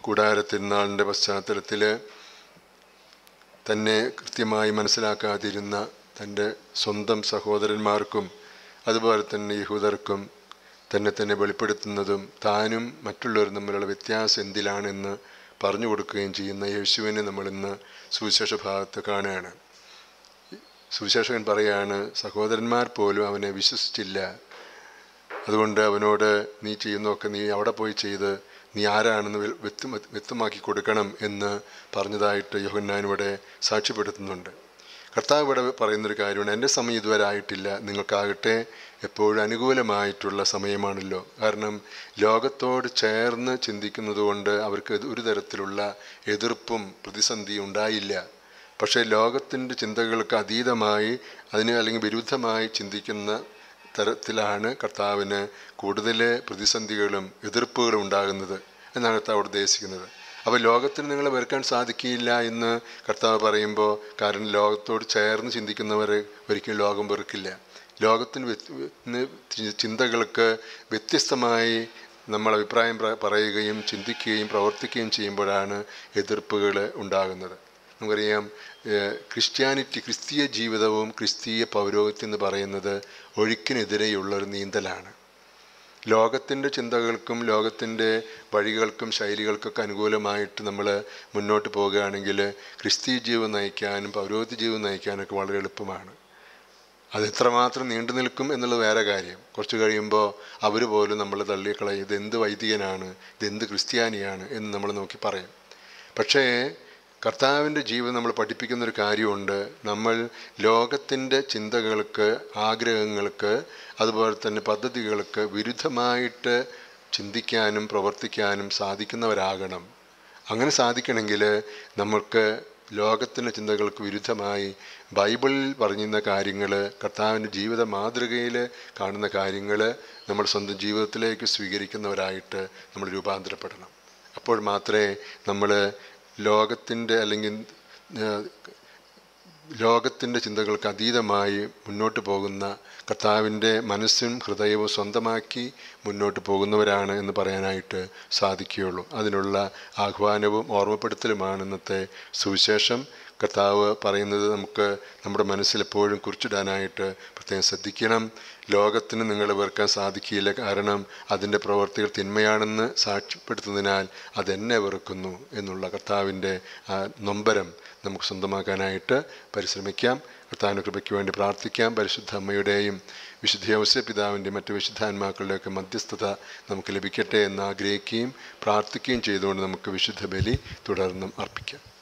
കൂടാരത്തിരുന്നാളിന്റെ പശ്ചാത്തലത്തിൽ തന്നെ കൃത്യമായി മനസ്സിലാക്കാതിരുന്ന തന്റെ സ്വന്തം സഹോദരന്മാർക്കും അതുപോലെ തന്നെ യഹൂദർക്കും തന്നെ തന്നെ വെളിപ്പെടുത്തുന്നതും താനും മറ്റുള്ളവരും തമ്മിലുള്ള വ്യത്യാസം എന്തിലാണെന്ന് പറഞ്ഞു കൊടുക്കുകയും ചെയ്യുന്ന യേശുവിനെ നമ്മളിന്ന് സുവിശേഷ ഭാഗത്ത് കാണുകയാണ്. സുവിശേഷകൻ പറയാണ് സഹോദരന്മാർ പോലും അവനെ വിശ്വസിച്ചില്ല. അതുകൊണ്ട് അവനോട് നീ ചെയ്യുന്നതൊക്കെ നീ അവിടെ പോയി ചെയ്ത് നീ ആരാണെന്ന് വ്യ- വ്യക്തമാക്കി കൊടുക്കണം എന്ന് പറഞ്ഞതായിട്ട് യോഹന്നാൻ ഇവിടെ സാക്ഷ്യപ്പെടുത്തുന്നുണ്ട്. കർത്താവ് ഇവിടെ പറയുന്നൊരു കാര്യമാണ് എന്റെ സമയം ഇതുവരെ ആയിട്ടില്ല നിങ്ങൾക്കാകട്ടെ എപ്പോഴും അനുകൂലമായിട്ടുള്ള സമയമാണല്ലോ. കാരണം ലോകത്തോട് ചേർന്ന് ചിന്തിക്കുന്നതുകൊണ്ട് അവർക്ക് ഒരു തരത്തിലുള്ള എതിർപ്പും പ്രതിസന്ധിയും ഉണ്ടായില്ല. പക്ഷേ ലോകത്തിന്റെ ചിന്തകൾക്ക് അതീതമായി അതിന് അല്ലെങ്കിൽ വിരുദ്ധമായി ചിന്തിക്കുന്ന തരത്തിലാണ് കർത്താവിന് കൂടുതൽ പ്രതിസന്ധികളും എതിർപ്പുകളും ഉണ്ടാകുന്നത് എന്നാണ് കർത്താവ് ഉദ്ദേശിക്കുന്നത്. അപ്പോൾ ലോകത്തിന് നിങ്ങളെ വെറുക്കാൻ സാധിക്കില്ല എന്ന് കർത്താവ് പറയുമ്പോൾ കാരണം ലോകത്തോട് ചേർന്ന് ചിന്തിക്കുന്നവർ ഒരിക്കലും ലോകം വെറുക്കില്ല. ലോകത്തിന് ചിന്തകൾക്ക് വ്യത്യസ്തമായി നമ്മൾ അഭിപ്രായം പറയുകയും ചിന്തിക്കുകയും പ്രവർത്തിക്കുകയും ചെയ്യുമ്പോഴാണ് എതിർപ്പുകൾ ഉണ്ടാകുന്നത്. നമുക്കറിയാം ക്രിസ്ത്യാനിറ്റി ക്രിസ്തീയ ജീവിതവും ക്രിസ്തീയ പൗരോഹിത്യം എന്ന് പറയുന്നത് ഒഴുക്കിനെതിരെയുള്ള ഒരു നീന്തലാണ്. ലോകത്തിന്റെ ചിന്തകൾക്കും ലോകത്തിന്റെ വഴികൾക്കും ശൈലികൾക്കൊക്കെ അനുകൂലമായിട്ട് നമ്മൾ മുന്നോട്ട് പോവുകയാണെങ്കിൽ ക്രിസ്തീയ ജീവൻ നയിക്കാനും പൗരോഹിത്യ ജീവൻ നയിക്കാനൊക്കെ വളരെ എളുപ്പമാണ്. അത് എത്രമാത്രം നീണ്ടു നിൽക്കും എന്നുള്ളത് വേറെ കാര്യം. കുറച്ച് കഴിയുമ്പോൾ അവർ പോലും നമ്മൾ തള്ളിക്കളയും. ഇതെന്ത് വൈദികനാണ്? ഇതെന്ത് ക്രിസ്ത്യാനിയാണ്? എന്ന് നമ്മൾ നോക്കി പറയും. പക്ഷേ കർത്താവിന്റെ ജീവിതം നമ്മൾ പഠിപ്പിക്കുന്നൊരു കാര്യമുണ്ട്. നമ്മൾ ലോകത്തിന്റെ ചിന്തകൾക്ക് ആഗ്രഹങ്ങൾക്ക് അതുപോലെ തന്നെ പദ്ധതികൾക്ക് വിരുദ്ധമായിട്ട് ചിന്തിക്കാനും പ്രവർത്തിക്കാനും സാധിക്കുന്നവരാകണം. അങ്ങനെ സാധിക്കണമെങ്കിൽ നമുക്ക് ലോകത്തിന്റെ ചിന്തകൾക്ക് വിരുദ്ധമായി ബൈബിളിൽ പറഞ്ഞിരുന്ന കാര്യങ്ങൾ കർത്താവിന്റെ ജീവിത മാതൃകയിൽ കാണുന്ന കാര്യങ്ങൾ നമ്മൾ സ്വന്തം ജീവിതത്തിലേക്ക് സ്വീകരിക്കുന്നവരായിട്ട് നമ്മൾ രൂപാന്തരപ്പെടണം. അപ്പോൾ മാത്രമേ നമ്മൾ ലോകത്തിന്റെ അല്ലെങ്കിൽ ലോകത്തിന്റെ ചിന്തകൾക്ക് അതീതമായി മുന്നോട്ട് പോകുന്ന കർത്താവിന്റെ മനസ്സും ഹൃദയവും സ്വന്തമാക്കി മുന്നോട്ട് പോകുന്നവരാണ് എന്ന് പറയാനായിട്ട് സാധിക്കുകയുള്ളൂ. അതിനുള്ള ആഹ്വാനവും ഓർമ്മപ്പെടുത്തലുമാണ് ഇന്നത്തെ സുവിശേഷം. കർത്താവ് പറയുന്നത് നമുക്ക് നമ്മുടെ മനസ്സിൽ എപ്പോഴും കുറിച്ചിടാനായിട്ട് പ്രത്യേകം ശ്രദ്ധിക്കണം. ലോകത്തിന് നിങ്ങളെ വെറുക്കാൻ സാധിക്കില്ല കാരണം അതിന്റെ പ്രവർത്തികൾ തിന്മയാണെന്ന് സാക്ഷ്യപ്പെടുത്തുന്നതിനാൽ അതെന്നെ വെറുക്കുന്നു എന്നുള്ള കർത്താവിന്റെ ആ നൊമ്പരം നമുക്ക് സ്വന്തമാക്കാനായിട്ട് പരിശ്രമിക്കാം. കർത്താവിന്റെ കൃപയ്ക്ക് വേണ്ടി പ്രാർത്ഥിക്കാം. പരിശുദ്ധ അമ്മയുടെയും വിശുദ്ധ ഔസ്യ പിതാവിന്റെയും മറ്റ് വിശുദ്ധാത്മാക്കളുടെയൊക്കെ മധ്യസ്ഥത നമുക്ക് ലഭിക്കട്ടെ എന്ന് ആഗ്രഹിക്കുകയും പ്രാർത്ഥിക്കുകയും ചെയ്തുകൊണ്ട് നമുക്ക് വിശുദ്ധ ബലി തുടർന്നും അർപ്പിക്കാം.